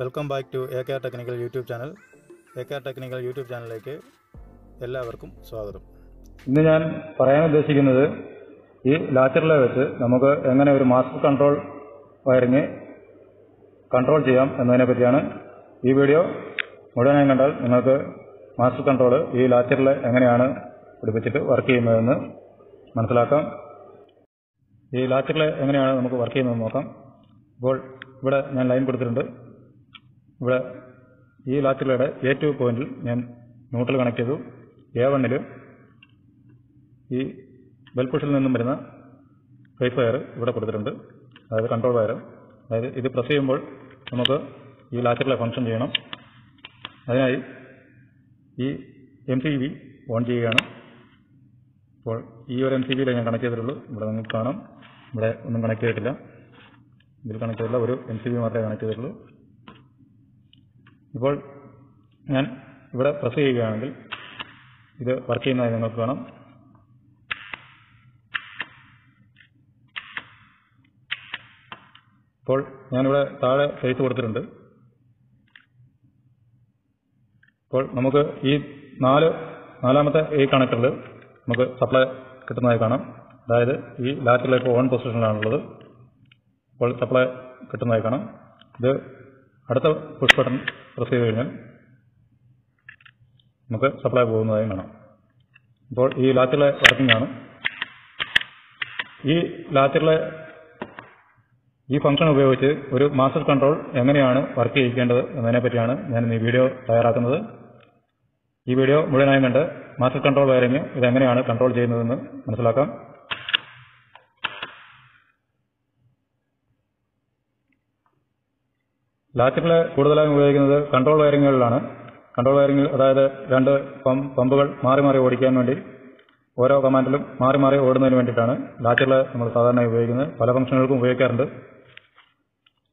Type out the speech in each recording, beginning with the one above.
Welcome back to A K technical YouTube channel. A K technical YouTube ചാനലിലേക്ക് എല്ലാവർക്കും സ്വാഗതം. ഇന്ന് ഞാൻ പറയാൻ ഉദ്ദേശിക്കുന്നത് ഈ ലാച്ചറിലെ വെച്ച് നമുക്ക് എങ്ങനെ ഒരു മാസ്റ്റർ കൺട്രോൾ വയറിങ് കൺട്രോൾ ചെയ്യാം എന്നതിനെ പറ്റിയാണ് ഈ വീഡിയോ മുഴുവനായി കണ്ടാൽ നിങ്ങൾക്ക് മാസ്റ്റർ കൺട്രോൾ ഈ ലാച്ചറിൽ എങ്ങനെയാണ് പിടിപ്പിച്ചിട്ട് വർക്ക് ചെയ്യുന്നതെന്ന് മനസ്സിലാക്കാം. ഈ ലാച്ചറിൽ എങ്ങനെയാണ് നമുക്ക് വർക്ക് ചെയ്യുന്നതെന്ന് നോക്കാം. ഇപ്പോൾ ഇവിടെ ഞാൻ ലൈൻ കൊടുത്തിട്ടുണ്ട്. ഇവിടെ ഈ ലാച്ചറിലയുടെ എ ടു പോയിന്റിൽ ഞാൻ ന്യൂട്രൽ കണക്ട് ചെയ്തു. എ വണ്ണിൽ ഈ ബെൽപുഷിൽ നിന്നും വരുന്ന ഫേസ് വയർ ഇവിടെ കൊടുത്തിട്ടുണ്ട്. അതായത് കൺട്രോൾ വയർ അതായത് ഇത് പ്രസ് ചെയ്യുമ്പോൾ നമുക്ക് ഈ ലാറ്ററിലെ ഫംഗ്ഷൻ ചെയ്യണം. അതിനായി ഈ എം സി ബി ഓൺ ചെയ്യുകയാണ്. അപ്പോൾ ഈ ഒരു എം സി ബിയിലേ ഞാൻ കണക്ട് ചെയ്തിട്ടുള്ളൂ. ഇവിടെ നിങ്ങൾക്ക് കാണാം. ഇവിടെ ഒന്നും കണക്ട് ചെയ്തിട്ടില്ല. ഇതിൽ കണക്ട് ചെയ്തില്ല ഒരു എം സി ബി മാത്രമേ കണക്ട് ചെയ്തിട്ടുള്ളൂ. ഇപ്പോൾ ഞാൻ ഇവിടെ പ്രസ് ചെയ്യുകയാണെങ്കിൽ ഇത് വർക്ക് ചെയ്യുന്നതായി നിങ്ങൾക്ക് കാണാം. ഇപ്പോൾ ഞാനിവിടെ താഴെ ഫേസ് കൊടുത്തിട്ടുണ്ട്. ഇപ്പോൾ നമുക്ക് ഈ നാല് നാലാമത്തെ ഈ കണക്ടറിൽ നമുക്ക് സപ്ലൈ കിട്ടുന്നതായി കാണാം. അതായത് ഈ ലാറ്ററിൽ ഇപ്പോൾ ഓൺ പൊസിഷനിലാണുള്ളത് ഇപ്പോൾ സപ്ലൈ കിട്ടുന്നതായി കാണാം. ഇത് അടുത്ത പുഷ് ബട്ടൺ പ്രസ് ചെയ്ത് കഴിഞ്ഞാൽ നമുക്ക് സപ്ലൈ പോകുന്നതായും കാണാം. അപ്പോൾ ഈ ലാറ്ററിലെ വർക്കിംഗ് ആണ് ഈ ലാറ്ററിലെ ഈ ഫംഗ്ഷൻ ഉപയോഗിച്ച് ഒരു മാസ്റ്റർ കൺട്രോൾ എങ്ങനെയാണ് വർക്ക് ചെയ്യിക്കേണ്ടത് എന്നതിനെ പറ്റിയാണ് ഞാൻ ഈ വീഡിയോ തയ്യാറാക്കുന്നത്. ഈ വീഡിയോ മുഴുവനായും കണ്ട് മാസ്റ്റർ കൺട്രോൾ വയറിങ് ഇതെങ്ങനെയാണ് കൺട്രോൾ ചെയ്യുന്നതെന്ന് മനസ്സിലാക്കാം. ലാറ്ററിൽ കൂടുതലായും ഉപയോഗിക്കുന്നത് കൺട്രോൾ വയറിങ്ങുകളിലാണ്. കൺട്രോൾ വയറിങ്ങിൽ അതായത് രണ്ട് പമ്പ് പമ്പുകൾ മാറി മാറി ഓടിക്കാൻ വേണ്ടി ഓരോ കമാൻഡിലും മാറി മാറി ഓടുന്നതിന് വേണ്ടിയിട്ടാണ് ലാറ്ററൽ നമ്മൾ സാധാരണ ഉപയോഗിക്കുന്നത്. പല ഫംഗ്ഷനുകൾക്കും ഉപയോഗിക്കാറുണ്ട്.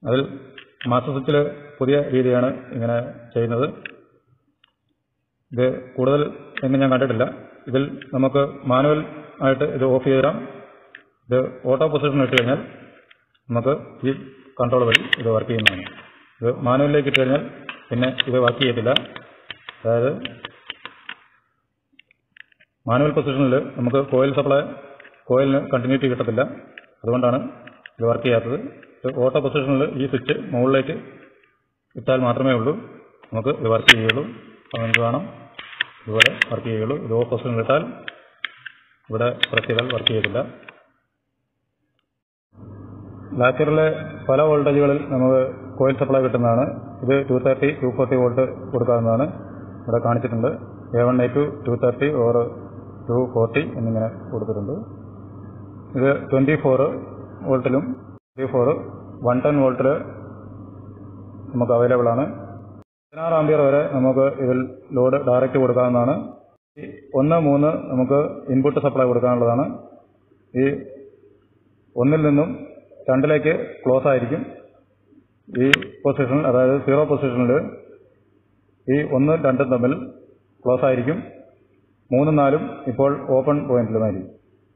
അതിൽ മാസ്റ്റർ സ്വിച്ചിൽ പുതിയ രീതിയാണ് ഇങ്ങനെ ചെയ്യുന്നത്. ഇത് കൂടുതൽ എങ്ങും ഞാൻ കണ്ടിട്ടില്ല. ഇതിൽ നമുക്ക് മാനുവൽ ആയിട്ട് ഇത് ഓഫ് ചെയ്ത് തരാം ഇത് ഓട്ടോ പൊസിഷൻ ഇട്ട് കഴിഞ്ഞാൽ നമുക്ക് ഈ കൺട്രോൾ വഴി ഇത് വർക്ക് ചെയ്യുന്നതാണ്. ഇത് മാനുവലിലേക്ക് ഇട്ട് കഴിഞ്ഞാൽ പിന്നെ ഇത് വർക്ക് ചെയ്യത്തില്ല. അതായത് മാനുവൽ പൊസിഷനിൽ നമുക്ക് കോയിൽ സപ്ലൈ കോയിലിന് കണ്ടിന്യൂറ്റി കിട്ടത്തില്ല. അതുകൊണ്ടാണ് ഇത് വർക്ക് ചെയ്യാത്തത്. ഓട്ടോ പൊസിഷനിൽ ഈ സ്വിച്ച് മുകളിലേക്ക് ഇട്ടാൽ മാത്രമേ ഉള്ളൂ. നമുക്ക് ഇത് വർക്ക് ചെയ്യുള്ളൂ അപ്പോൾ നമുക്ക് കാണാം. ഇതുപോലെ വർക്ക് ചെയ്യുള്ളൂ ഇത് ഓഫ് പൊസിഷനിൽ ഇട്ടാൽ ഇവിടെ പ്രസ് ചെയ്താൽ വർക്ക് ചെയ്യത്തില്ല. ലാച്ചറിലെ പല വോൾട്ടേജുകളിൽ നമുക്ക് കോയിൽ സപ്ലൈ കിട്ടുന്നതാണ്. ഇത് two thirty two forty volt കൊടുക്കാവുന്നതാണ്. ഇവിടെ കാണിച്ചിട്ടുണ്ട്. A one A two two thirty or two forty എന്നിങ്ങനെ കൊടുത്തിട്ടുണ്ട്. ഇത് ട്വന്റി ഫോർ വോൾട്ടിലും ട്വന്റി ഫോർ വൺ ടെൻ വോൾട്ടിൽ നമുക്ക് അവൈലബിൾ ആണ്. പതിനാറ് ആംബിയർ വരെ നമുക്ക് ഇതിൽ ലോഡ് ഡയറക്റ്റ് കൊടുക്കാവുന്നതാണ്. ഒന്ന് മൂന്ന് നമുക്ക് ഇൻപുട്ട് സപ്ലൈ കൊടുക്കാനുള്ളതാണ്. ഈ ഒന്നിൽ നിന്നും രണ്ടിലേക്ക് ക്ലോസ് ആയിരിക്കും. ഈ പൊസിഷൻ അതായത് സീറോ പൊസിഷനിൽ ഈ ഒന്നും രണ്ടും തമ്മിൽ ക്ലോസ് ആയിരിക്കും. മൂന്നും നാലും ഇപ്പോൾ ഓപ്പൺ പോയിന്റിലുമായിരിക്കും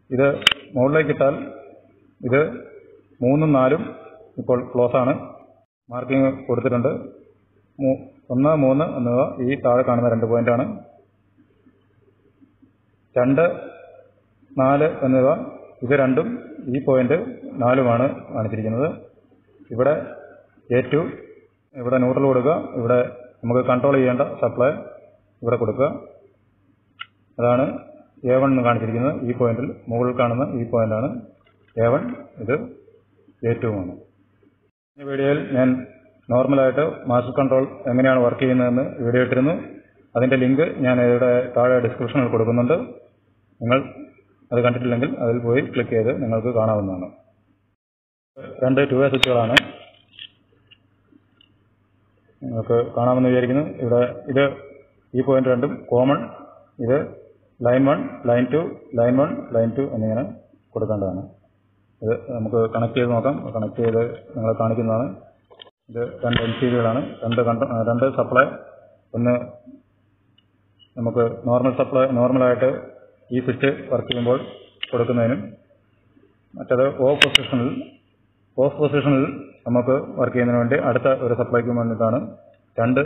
ഇത് മുകളിലേക്ക് ഇട്ടാൽ ഇത് മൂന്നും നാലും ഇപ്പോൾ ക്ലോസ് ആണ്. മാർക്കിംഗ് കൊടുത്തിട്ടുണ്ട്. ഒന്ന് മൂന്ന് എന്നിവ ഈ താഴെ കാണുന്ന രണ്ട് പോയിന്റാണ് രണ്ട് നാല് എന്നിവ ഇത് രണ്ടും ഈ പോയിന്റ് നാലുമാണ് കാണിച്ചിരിക്കുന്നത്. ഇവിടെ എ ടു ഇവിടെ ന്യൂട്രൽ കൊടുക്കുക. ഇവിടെ നമുക്ക് കൺട്രോൾ ചെയ്യേണ്ട സപ്ലൈ ഇവിടെ കൊടുക്കുക. അതാണ് എ വൺ എന്ന് കാണിച്ചിരിക്കുന്നത്. ഈ പോയിന്റിൽ മുകളിൽ കാണുന്ന ഈ പോയിന്റാണ് എ വൺ ഇത് എ ടു ആണ്. ഈ വീഡിയോയിൽ ഞാൻ നോർമലായിട്ട് മാസ്റ്റർ കൺട്രോൾ എങ്ങനെയാണ് വർക്ക് ചെയ്യുന്നതെന്ന് വീഡിയോ ഇട്ടിരുന്നു. അതിന്റെ ലിങ്ക് ഞാൻ ഇവിടെ താഴെ ഡിസ്ക്രിപ്ഷനിൽ കൊടുക്കുന്നുണ്ട്. നിങ്ങൾ അത് കണ്ടിട്ടില്ലെങ്കിൽ അതിൽ പോയി ക്ലിക്ക് ചെയ്ത് നിങ്ങൾക്ക് കാണാവുന്നതാണ്. രണ്ട് ടു വേ സ്വിച്ചുകളാണ് നിങ്ങൾക്ക് കാണാമെന്ന് വിചാരിക്കുന്നു. ഇവിടെ ഇത് ഈ പോയിന്റ് രണ്ടും കോമൺ ഇത് line one line two line one line two എന്നിങ്ങനെ കൊടുക്കേണ്ടതാണ്. ഇത് നമുക്ക് കണക്ട് ചെയ്ത് നോക്കാം. കണക്ട് ചെയ്ത് നിങ്ങളെ കാണിക്കുന്നതാണ്. ഇത് രണ്ട് എൽ സി ഡികളാണ് രണ്ട് കണ്ട രണ്ട് സപ്ലൈ ഒന്ന് നമുക്ക് നോർമൽ സപ്ലൈ നോർമലായിട്ട് ഈ സ്വിച്ച് വർക്ക് ചെയ്യുമ്പോൾ കൊടുക്കുന്നതിനും മറ്റത് ഓ പൊസിഷനിൽ ഓഫ് പൊസിഷനിൽ നമുക്ക് വർക്ക് ചെയ്യുന്നതിന് വേണ്ടി അടുത്ത ഒരു സപ്ലൈക്ക് വേണ്ടിയിട്ടാണ് രണ്ട്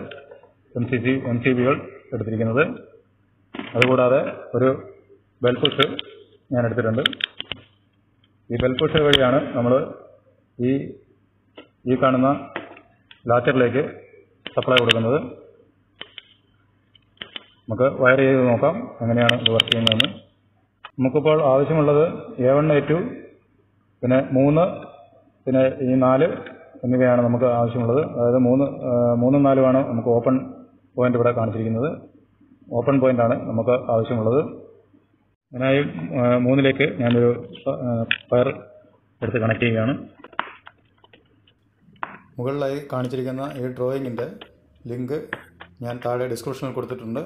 M C C M C ബികൾ എടുത്തിരിക്കുന്നത്. അതുകൂടാതെ ഒരു ബെൽപുഷ് ഞാൻ എടുത്തിട്ടുണ്ട്. ഈ ബെൽപുഷ് വഴിയാണ് നമ്മൾ ഈ ഈ കാണുന്ന ലാറ്ററിലേക്ക് സപ്ലൈ കൊടുക്കുന്നത്. നമുക്ക് വയർ ചെയ്ത് നോക്കാം എങ്ങനെയാണ് ഇത് വർക്ക് ചെയ്യുന്നതെന്ന്. നമുക്കിപ്പോൾ ആവശ്യമുള്ളത് എ വൺ എ ടു പിന്നെ മൂന്ന് പിന്നെ ഈ നാല് എന്നിവയാണ് നമുക്ക് ആവശ്യമുള്ളത്. അതായത് മൂന്ന് മൂന്നും നാലുമാണ് നമുക്ക് ഓപ്പൺ പോയിന്റ് ഇവിടെ കാണിച്ചിരിക്കുന്നത്. ഓപ്പൺ പോയിന്റ് ആണ് നമുക്ക് ആവശ്യമുള്ളത്. അതിനായി മൂന്നിലേക്ക് ഞാനൊരു പയർ എടുത്ത് കണക്ട് ചെയ്യുകയാണ്. മുകളിലായി കാണിച്ചിരിക്കുന്ന ഈ ഡ്രോയിങ്ങിന്റെ ലിങ്ക് ഞാൻ താഴെ ഡിസ്ക്രിപ്ഷനിൽ കൊടുത്തിട്ടുണ്ട്.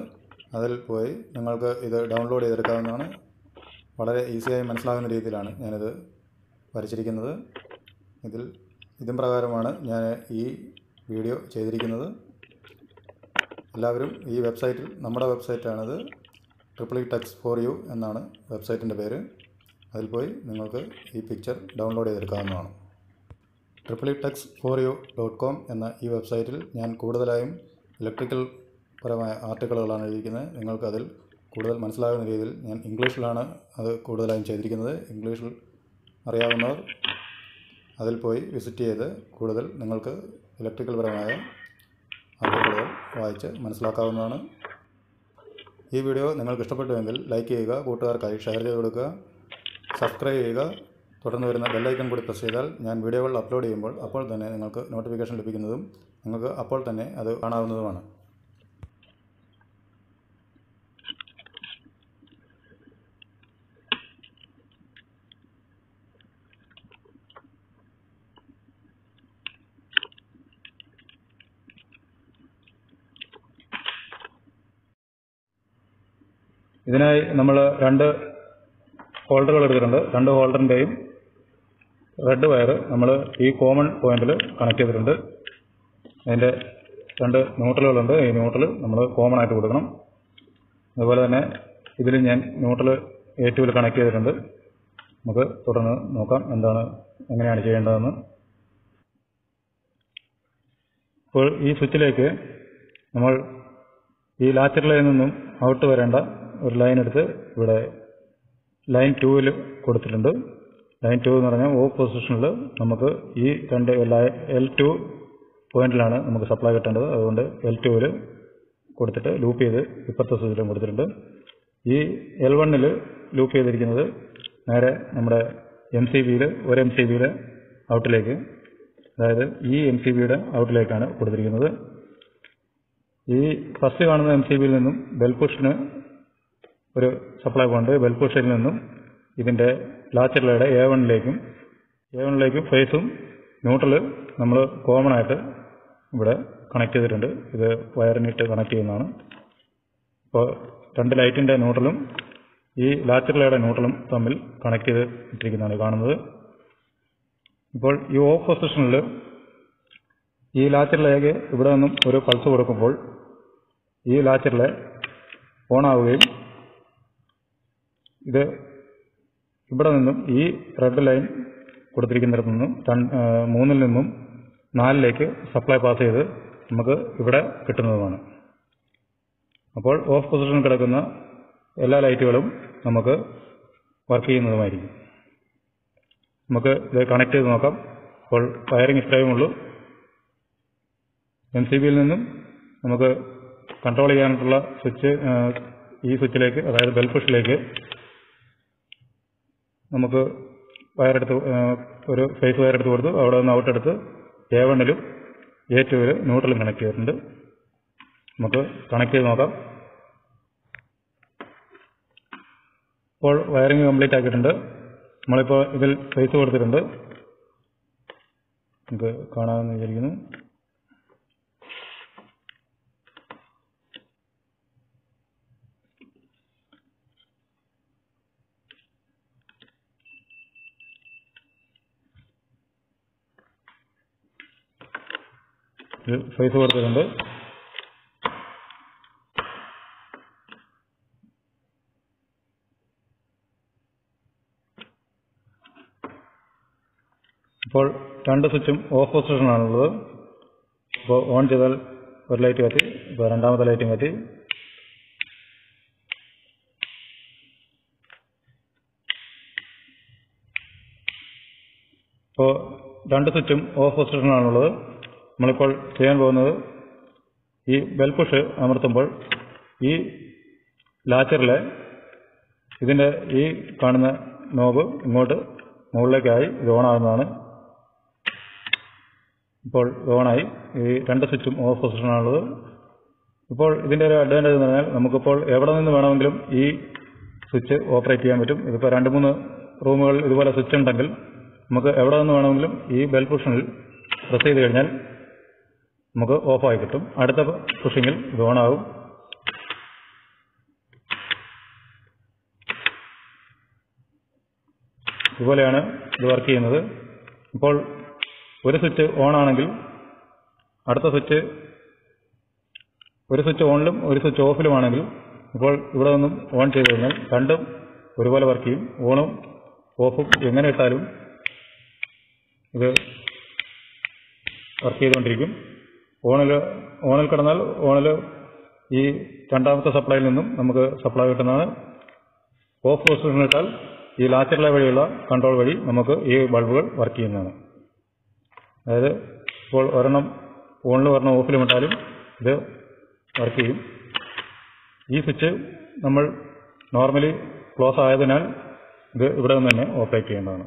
അതിൽ പോയി നിങ്ങൾക്ക് ഇത് ഡൗൺലോഡ് ചെയ്തെടുക്കാവുന്നതാണ്. വളരെ ഈസിയായി മനസ്സിലാകുന്ന രീതിയിലാണ് ഞാനിത് വരച്ചിരിക്കുന്നത്. ഇതിൽ ഇതും പ്രകാരമാണ് ഞാൻ ഈ വീഡിയോ ചെയ്തിരിക്കുന്നത്. എല്ലാവരും ഈ വെബ്സൈറ്റിൽ നമ്മുടെ വെബ്സൈറ്റാണിത് ട്രിപ്പിൾ ടെക്സ് ഫോർ യു എന്നാണ് വെബ്സൈറ്റിന്റെ പേര്. അതിൽ പോയി നിങ്ങൾക്ക് ഈ പിക്ചർ ഡൗൺലോഡ് ചെയ്തെടുക്കാവുന്നതാണ്. Triple techs for you dot com എന്ന ഈ വെബ്സൈറ്റിൽ ഞാൻ കൂടുതലായും ഇലക്ട്രിക്കൽ പരമായ ആർട്ടിക്കിളുകളാണ് എഴുതിയിരിക്കുന്നത്. നിങ്ങൾക്കതിൽ കൂടുതൽ മനസ്സിലാകുന്ന രീതിയിൽ ഞാൻ ഇംഗ്ലീഷിലാണ് അത് കൂടുതലായും ചെയ്തിരിക്കുന്നത്. ഇംഗ്ലീഷിൽ അറിയാവുന്നവർ അതിൽ പോയി വിസിറ്റ് ചെയ്ത് കൂടുതൽ നിങ്ങൾക്ക് ഇലക്ട്രിക്കൽ പരമായ ആർട്ടിക്കിളുകൾ വായിച്ച് മനസ്സിലാക്കാവുന്നതാണ്. ഈ വീഡിയോ നിങ്ങൾക്ക് ഇഷ്ടപ്പെട്ടുവെങ്കിൽ ലൈക്ക് ചെയ്യുക കൂട്ടുകാർക്കായി ഷെയർ ചെയ്ത് കൊടുക്കുക സബ്സ്ക്രൈബ് ചെയ്യുക. തുടർന്ന് വരുന്ന ബെല്ലൈക്കൺ കൂടി പ്രസ് ചെയ്താൽ ഞാൻ വീഡിയോകൾ അപ്ലോഡ് ചെയ്യുമ്പോൾ അപ്പോൾ തന്നെ നിങ്ങൾക്ക് നോട്ടിഫിക്കേഷൻ ലഭിക്കുന്നതും നിങ്ങൾക്ക് അപ്പോൾ തന്നെ അത് കാണാവുന്നതുമാണ്. ഇതിനായി നമ്മൾ രണ്ട് ഹോൾഡറുകൾ എടുത്തിട്ടുണ്ട്. രണ്ട് ഹോൾഡറിന്റെയും റെഡ് വയർ നമ്മൾ ഈ കോമൺ പോയിന്റിൽ കണക്ട് ചെയ്തിട്ടുണ്ട്. അതിന്റെ രണ്ട് ന്യൂട്രലുകളുണ്ട്. ഈ ന്യൂട്രൽ നമ്മൾ കോമൺ ആയിട്ട് കൊടുക്കണം. അതുപോലെ തന്നെ ഇതിൽ ഞാൻ ന്യൂട്രൽ എ ടുവിൽ കണക്ട് ചെയ്തിട്ടുണ്ട്. നമുക്ക് തുടർന്ന് നോക്കാം എന്താണ് എങ്ങനെയാണ് ചെയ്യേണ്ടതെന്ന്. ഇപ്പോൾ ഈ സ്വിച്ചിലേക്ക് നമ്മൾ ഈ ലാച്ചറിൽ നിന്നും ഔട്ട് വരേണ്ട ഒരു ലൈൻ എടുത്ത് ഇവിടെ ലൈൻ ടൂവിൽ കൊടുത്തിട്ടുണ്ട്. ലൈൻ ടു എന്ന് പറഞ്ഞാൽ ഓ പൊസിഷനിൽ നമുക്ക് ഈ രണ്ട് എൽ ടു പോയിന്റിലാണ് നമുക്ക് സപ്ലൈ കിട്ടേണ്ടത്. അതുകൊണ്ട് എൽ ടുവിൽ കൊടുത്തിട്ട് ലൂപ്പ് ചെയ്ത് ഇപ്പുറത്തെ സൂചിലും കൊടുത്തിട്ടുണ്ട്. ഈ എൽ വണ്ണിൽ ലൂപ്പ് ചെയ്തിരിക്കുന്നത് നേരെ നമ്മുടെ എം സി ബിയിൽ ഒരു എം സി ബിയുടെ ഔട്ടിലേക്ക് അതായത് ഈ എം സി ബിയുടെ ഔട്ടിലേക്കാണ് കൊടുത്തിരിക്കുന്നത്. ഈ ഫസ്റ്റ് കാണുന്ന എം സി ബിയിൽ നിന്നും ബെൽപുഷിന് ഒരു സപ്ലൈ കൊണ്ട് ബെൽപൂഷയിൽ നിന്നും ഇതിന്റെ ലാച്ചറിലയുടെ എ വണ്ണിലേക്കും എ വണ്ണിലേക്കും ഫേസും ന്യൂട്രൽ നമ്മൾ കോമൺ ആയിട്ട് ഇവിടെ കണക്ട് ചെയ്തിട്ടുണ്ട്. ഇത് വയറിനിട്ട് കണക്ട് ചെയ്യുന്നതാണ്. അപ്പോൾ രണ്ട് ലൈറ്റിന്റെ ന്യൂട്രലും ഈ ലാച്ചറിലയുടെ ന്യൂട്രലും തമ്മിൽ കണക്ട് ചെയ്ത് ഇട്ടിരിക്കുന്നതാണ് കാണുന്നത്. ഇപ്പോൾ ഈ ഓഫ് പൊസിഷനിൽ ഈ ലാച്ചറിലേക്ക് ഇവിടെ നിന്നും ഒരു പൾസ് കൊടുക്കുമ്പോൾ ഈ ലാച്ചറിലെ ഓൺ ആവുകയും ഇത് ഇവിടെ നിന്നും ഈ റെഡ് ലൈൻ കൊടുത്തിരിക്കുന്നിടത്തു നിന്നും മൂന്നിൽ നിന്നും നാലിലേക്ക് സപ്ലൈ പാസ് ചെയ്ത് നമുക്ക് ഇവിടെ കിട്ടുന്നതുമാണ്. അപ്പോൾ ഓഫ് പൊസിഷനിൽ കിടക്കുന്ന എല്ലാ ലൈറ്റുകളും നമുക്ക് വർക്ക് ചെയ്യുന്നതുമായിരിക്കും. നമുക്ക് ഇത് കണക്ട് ചെയ്ത് നോക്കാം. അപ്പോൾ വയറിംഗ് ഇത്രയും ഉള്ളൂ. എം സി ബിയിൽ നിന്നും നമുക്ക് കൺട്രോൾ ചെയ്യാനായിട്ടുള്ള സ്വിച്ച് ഈ സ്വിച്ചിലേക്ക് അതായത് ബെൽ പുഷിലേക്ക് നമുക്ക് വയറെടുത്ത് ഒരു ഫേസ് വയറെടുത്ത് കൊടുത്തു. അവിടെ നിന്ന് ഔട്ടെടുത്ത് എ വണ്ണിലും എ ടുവിൽ ന്യൂട്രലും കണക്ട് ചെയ്തിട്ടുണ്ട്. നമുക്ക് കണക്ട് ചെയ്ത് നോക്കാം. ഇപ്പോൾ വയറിംഗ് കംപ്ലീറ്റ് ആക്കിയിട്ടുണ്ട്. നമ്മളിപ്പോൾ ഇതിൽ ഫേസ് കൊടുത്തിട്ടുണ്ട്. നമുക്ക് കാണാമെന്ന് വിചാരിക്കുന്നു. ഫേസ് കൊടുത്തിട്ടുണ്ട് ഇപ്പോൾ രണ്ട് സ്വിച്ചും ഓഫ് പൊസിഷനാണുള്ളത് അപ്പോൾ ഓൺ ചെയ്താൽ ഒരു ലൈറ്റ് കത്തി ഇപ്പോൾ രണ്ടാമത്തെ ലൈറ്റും കത്തി. ഇപ്പോൾ രണ്ട് സ്വിച്ചും ഓഫ് പൊസിഷനാണുള്ളത് നമ്മളിപ്പോൾ ചെയ്യാൻ പോകുന്നത് ഈ ബെൽ പുഷ് അമർത്തുമ്പോൾ ഈ ലാച്ചറിലെ ഇതിന്റെ ഈ കാണുന്ന നോബ് ഇങ്ങോട്ട് മുകളിലേക്കായി ഇത് ഓണാകുന്നതാണ് ഇപ്പോൾ ഓണായി ഈ രണ്ട് സ്വിച്ചും ഓഫ് പൊസിഷനാണുള്ളത് ഇപ്പോൾ ഇതിന്റെ ഒരു അഡ്വാന്റേജ് എന്ന് പറഞ്ഞാൽ നമുക്കിപ്പോൾ എവിടെ നിന്ന് വേണമെങ്കിലും ഈ സ്വിച്ച് ഓപ്പറേറ്റ് ചെയ്യാൻ പറ്റും. ഇതിപ്പോൾ രണ്ട് മൂന്ന് റൂമുകൾ ഇതുപോലെ സ്വിച്ച് ഉണ്ടെങ്കിൽ നമുക്ക് എവിടെ നിന്ന് വേണമെങ്കിലും ഈ ബെൽ പൊസിഷനിൽ പ്രസ് ചെയ്ത് കഴിഞ്ഞാൽ നമുക്ക് ഓഫായി കിട്ടും. അടുത്ത പുഷിങ്ങിൽ ഇത് ഓണാകും ഇതുപോലെയാണ് ഇത് വർക്ക് ചെയ്യുന്നത്. ഇപ്പോൾ ഒരു സ്വിച്ച് ഓൺ ആണെങ്കിൽ അടുത്ത സ്വിച്ച് ഒരു സ്വിച്ച് ഓണിലും ഒരു സ്വിച്ച് ഓഫിലുമാണെങ്കിൽ ഇപ്പോൾ ഇവിടെ നിന്നും ഓൺ ചെയ്ത് കഴിഞ്ഞാൽ രണ്ടും ഒരുപോലെ വർക്ക് ചെയ്യും. ഓണും ഓഫും എങ്ങനെ ഇട്ടാലും ഇത് വർക്ക് ചെയ്തുകൊണ്ടിരിക്കും. ഓണിൽ ഓണിൽ കിടന്നാൽ ഓണിൽ ഈ രണ്ടാമത്തെ സപ്ലൈയിൽ നിന്നും നമുക്ക് സപ്ലൈ കിട്ടുന്നതാണ്. ഓഫ് പൊസിഷനിലിട്ടാൽ ഈ ലാച്ചറിലെ വഴിയുള്ള കൺട്രോൾ വഴി നമുക്ക് ഈ ബൾബുകൾ വർക്ക് ചെയ്യുന്നതാണ്. അതായത് ഇപ്പോൾ ഒരെണ്ണം ഓണിൽ ഒരെണ്ണം ഓഫിലും ഇട്ടാലും ഇത് വർക്ക് ചെയ്യും. ഈ സ്വിച്ച് നമ്മൾ നോർമലി ക്ലോസ് ആയതിനാൽ ഇത് ഇവിടെ നിന്ന് തന്നെ ഓപ്പറേറ്റ് ചെയ്യേണ്ടതാണ്.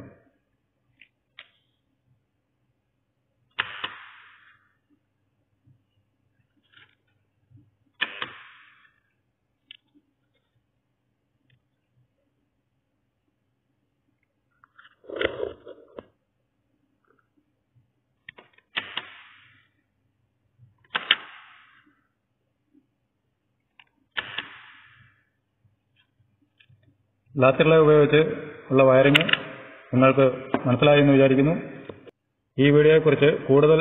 ലാച്ചറിലെ ഉപയോഗിച്ച് ഉള്ള വയറിങ് നിങ്ങൾക്ക് മനസ്സിലായി എന്ന് വിചാരിക്കുന്നു. ഈ വീഡിയോയെക്കുറിച്ച് കൂടുതൽ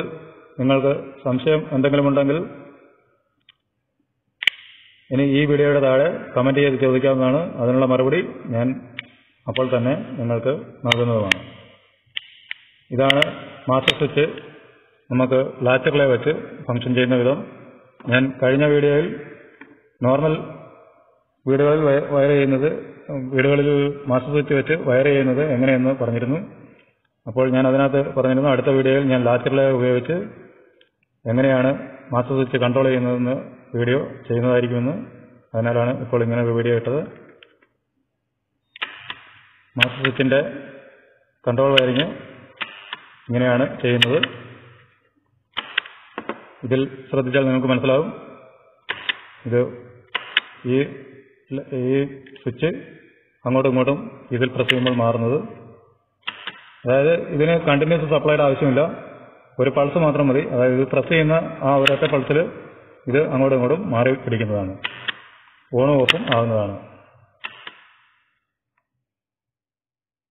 നിങ്ങൾക്ക് സംശയം എന്തെങ്കിലും ഉണ്ടെങ്കിൽ ഇനി ഈ വീഡിയോയുടെ താഴെ കമന്റ് ചെയ്ത് ചോദിക്കാവുന്നതാണ്. അതിനുള്ള മറുപടി ഞാൻ അപ്പോൾ തന്നെ നിങ്ങൾക്ക് നൽകുന്നതുമാണ്. ഇതാണ് മാസ്റ്റർ സ്വിച്ച്. നമുക്ക് ലാച്ചറിലെ വെച്ച് ഫംഗ്ഷൻ ചെയ്യുന്ന വിധം. ഞാൻ കഴിഞ്ഞ വീഡിയോയിൽ നോർമൽ വീടുകളിൽ വയർ ചെയ്യുന്നത് വീടുകളിൽ മാസ്റ്റർ സ്വിച്ച് വെച്ച് വയർ ചെയ്യുന്നത് എങ്ങനെയെന്ന് പറഞ്ഞിരുന്നു. അപ്പോൾ ഞാൻ അതിനകത്ത് പറഞ്ഞിരുന്നു അടുത്ത വീഡിയോയിൽ ഞാൻ ലാറ്ററിലെ ഉപയോഗിച്ച് എങ്ങനെയാണ് മാസ്റ്റർ സ്വിച്ച് കൺട്രോൾ ചെയ്യുന്നതെന്ന് വീഡിയോ ചെയ്യുന്നതായിരിക്കുമെന്ന് അതിനാലാണ് ഇപ്പോൾ ഇങ്ങനെ ഒരു വീഡിയോ ഇട്ടത്. മാസ്റ്റർ സ്വിച്ചിന്റെ കൺട്രോൾ വയറിങ് ഇങ്ങനെയാണ് ചെയ്യുന്നത്. ഇതിൽ ശ്രദ്ധിച്ചാൽ നിങ്ങൾക്ക് മനസ്സിലാവും. ഇത് ഈ ഈ സ്വിച്ച് അങ്ങോട്ടും ഇങ്ങോട്ടും ഇതിൽ പ്രസ് ചെയ്യുമ്പോൾ മാറുന്നത്. അതായത് ഇതിന് കണ്ടിന്യൂസ് സപ്ലൈയുടെ ആവശ്യമില്ല. ഒരു പൾസ് മാത്രം മതി. അതായത് ഇത് പ്രസ് ചെയ്യുന്ന ആ ഒരൊറ്റ പൾസിൽ ഇത് അങ്ങോട്ടും ഇങ്ങോട്ടും മാറി പിടിക്കുന്നതാണ്. ഓണും ഓഫും ആകുന്നതാണ്.